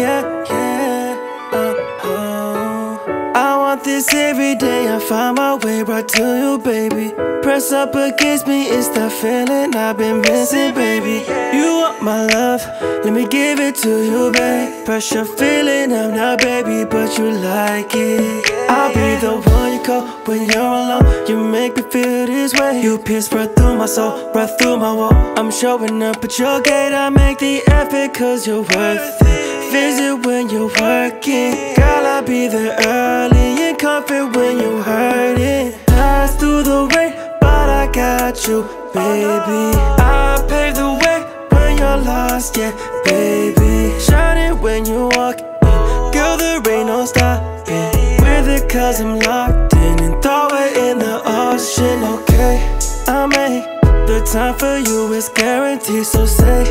yeah, yeah. Oh, oh. I want this every day. I find my way right to you, baby. Press up against me, it's that feeling I've been missing, baby. You want my love, let me give it to you, babe. Pressure feeling I'm not, baby, but you like it. I'll be the one you call when you're alone. You make me feel this way. You pierce right through my soul, right through my wall. I'm showing up at your gate. I make the effort cause you're worth it. Visit when you're working. Girl, I'll be there early and comfort when you're hurting. Pass through the rain, but I got you, baby. I pave the way when you're lost, yeah, baby. Shining when you walk in. Girl, there ain't no stopping. With it cause I'm locked in and throw it in the ocean, okay? I make the time for you is guaranteed, so stay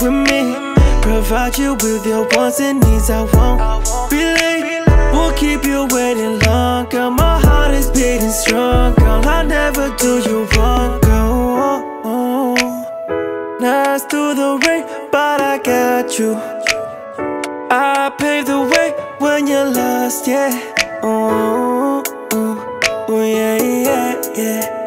with me provide you with your wants and needs. I won't be late. We'll keep you waiting long. Girl, my heart is beating strong. Girl, I'll never do you wrong. Go nights through the rain, but I got you. I pave the way when you're lost. Yeah. Oh, oh, oh yeah, yeah, yeah.